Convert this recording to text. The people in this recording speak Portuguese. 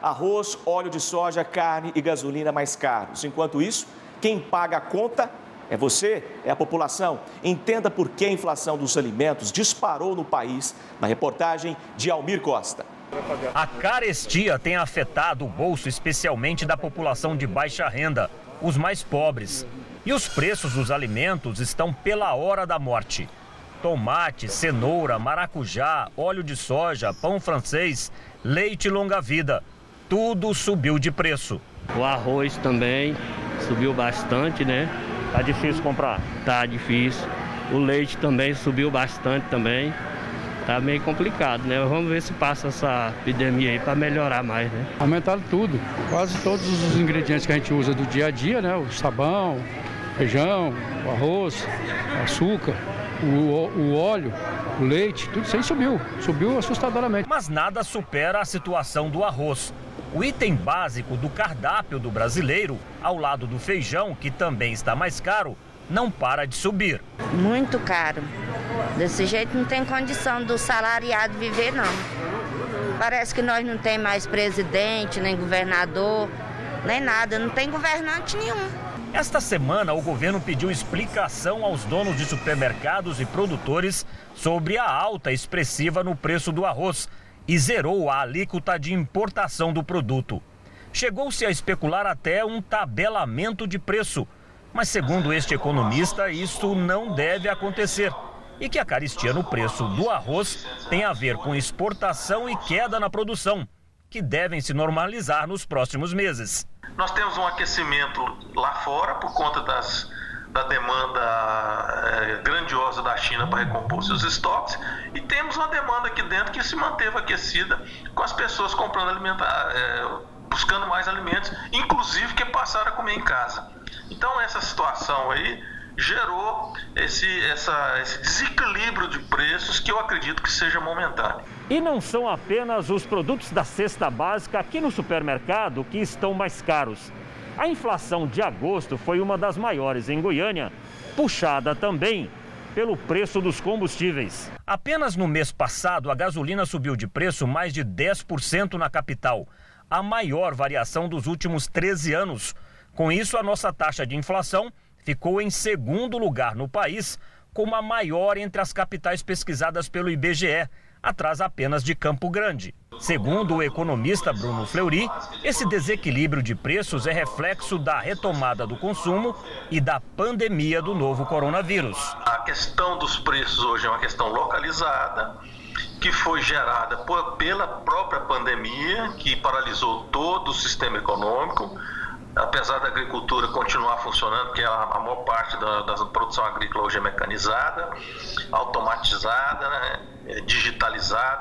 Arroz, óleo de soja, carne e gasolina mais caros. Enquanto isso, quem paga a conta é você, é a população. Entenda por que a inflação dos alimentos disparou no país na reportagem de Almir Costa. A carestia tem afetado o bolso especialmente da população de baixa renda, os mais pobres. E os preços dos alimentos estão pela hora da morte. Tomate, cenoura, maracujá, óleo de soja, pão francês, leite longa-vida tudo subiu de preço. O arroz também subiu bastante, né? Tá difícil comprar? Tá difícil. O leite também subiu bastante também. Tá meio complicado, né? Vamos ver se passa essa epidemia aí para melhorar mais, né? Aumentaram tudo. Quase todos os ingredientes que a gente usa do dia a dia, né? O sabão, feijão, o arroz, açúcar, o, o óleo, o leite, tudo isso aí subiu. Subiu assustadoramente. Mas nada supera a situação do arroz. O item básico do cardápio do brasileiro, ao lado do feijão, que também está mais caro, não para de subir. Muito caro. Desse jeito não tem condição do salariado viver, não. Parece que nós não tem mais presidente, nem governador, nem nada. Não tem governante nenhum. Esta semana, o governo pediu explicação aos donos de supermercados e produtores sobre a alta expressiva no preço do arroz e zerou a alíquota de importação do produto. Chegou-se a especular até um tabelamento de preço, mas segundo este economista, isso não deve acontecer e que a caristia no preço do arroz tem a ver com exportação e queda na produção, que devem se normalizar nos próximos meses. Nós temos um aquecimento lá fora por conta das da demanda é, grandiosa da China para recompor seus estoques e temos uma demanda aqui dentro que se manteve aquecida com as pessoas comprando alimentar, é, buscando mais alimentos, inclusive que passaram a comer em casa. Então essa situação aí gerou esse, essa, esse desequilíbrio de preços que eu acredito que seja momentâneo. E não são apenas os produtos da cesta básica aqui no supermercado que estão mais caros. A inflação de agosto foi uma das maiores em Goiânia, puxada também pelo preço dos combustíveis. Apenas no mês passado, a gasolina subiu de preço mais de 10% na capital, a maior variação dos últimos 13 anos. Com isso, a nossa taxa de inflação ficou em segundo lugar no país, como a maior entre as capitais pesquisadas pelo IBGE, atrás apenas de Campo Grande. Segundo o economista Bruno Fleury, esse desequilíbrio de preços é reflexo da retomada do consumo e da pandemia do novo coronavírus. A questão dos preços hoje é uma questão localizada, que foi gerada por, pela própria pandemia, que paralisou todo o sistema econômico. Apesar da agricultura continuar funcionando, porque a, a maior parte da, da, produção agrícola hoje é mecanizada, automatizada, né, é digitalizada.